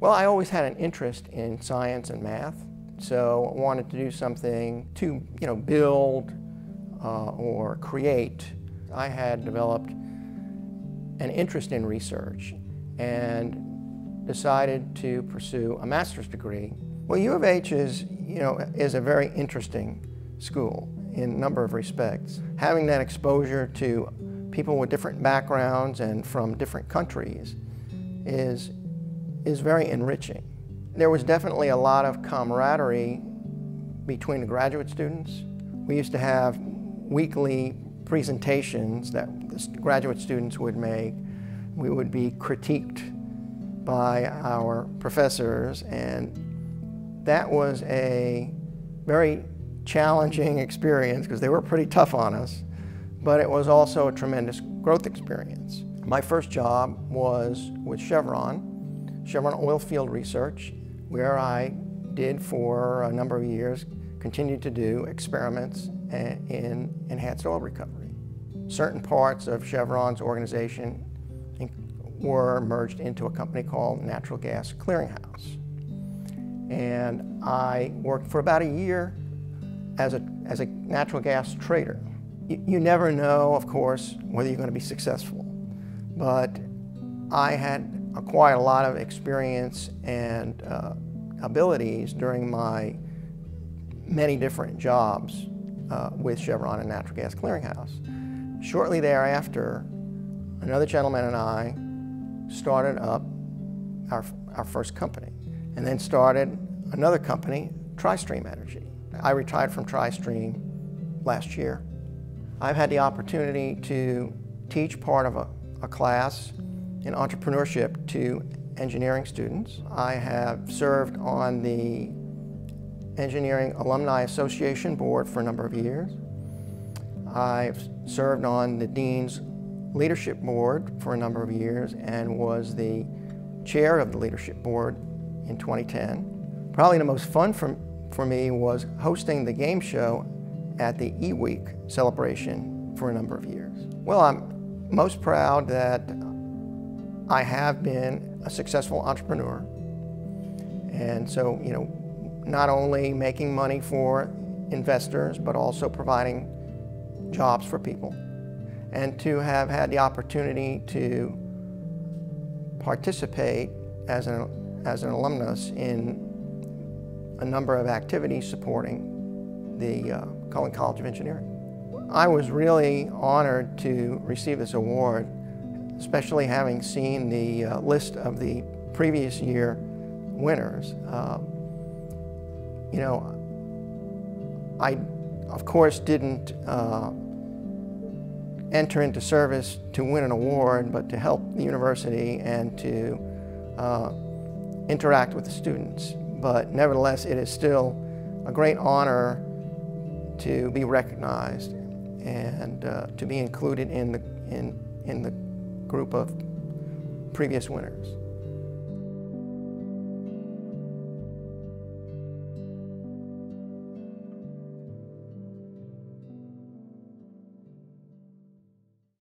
Well, I always had an interest in science and math, so I wanted to do something to, you know, build uh, or create. I had developed an interest in research and decided to pursue a master's degree. Well, U of H is, you know, is a very interesting school in a number of respects. Having that exposure to people with different backgrounds and from different countries is, is very enriching. There was definitely a lot of camaraderie between the graduate students. We used to have weekly presentations that the graduate students would make. We would be critiqued by our professors and that was a very challenging experience because they were pretty tough on us, but it was also a tremendous growth experience. My first job was with Chevron, Chevron Oilfield Research, where I did for a number of years, continued to do experiments in enhanced oil recovery. Certain parts of Chevron's organization were merged into a company called Natural Gas Clearinghouse. And I worked for about a year as a, as a natural gas trader. You never know, of course, whether you're going to be successful. But I had acquired a lot of experience and uh, abilities during my many different jobs uh, with Chevron and Natural Gas Clearinghouse. Shortly thereafter, another gentleman and I started up our, our first company and then started another company, TriStream Energy. I retired from TriStream last year. I've had the opportunity to teach part of a, a class in entrepreneurship to engineering students. I have served on the Engineering Alumni Association Board for a number of years. I've served on the Dean's Leadership Board for a number of years and was the chair of the Leadership Board in 2010. Probably the most fun for, for me was hosting the game show at the E-Week celebration for a number of years. Well, I'm most proud that I have been a successful entrepreneur. And so, you know, not only making money for investors, but also providing jobs for people. And to have had the opportunity to participate as an as an alumnus in a number of activities supporting the uh, Cullen College of Engineering. I was really honored to receive this award, especially having seen the uh, list of the previous year winners. Uh, you know, I, of course, didn't uh, enter into service to win an award, but to help the university and to uh, interact with the students. But nevertheless, it is still a great honor to be recognized and uh, to be included in the, in, in the group of previous winners.